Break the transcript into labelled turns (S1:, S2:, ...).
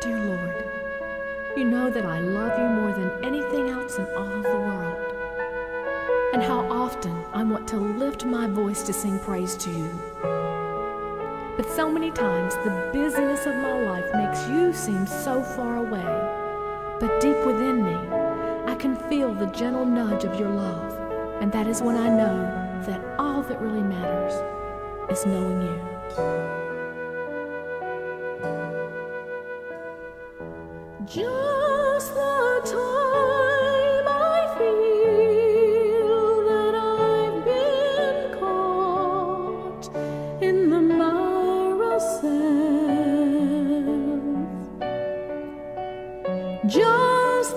S1: Dear Lord, you know that I love you more than anything else in all of the world, and how often I want to lift my voice to sing praise to you. But so many times the busyness of my life makes you seem so far away. But deep within me, I can feel the gentle nudge of your love, and that is when I know that all that really matters is knowing you. Just the time I feel that I've been caught in the mire. Just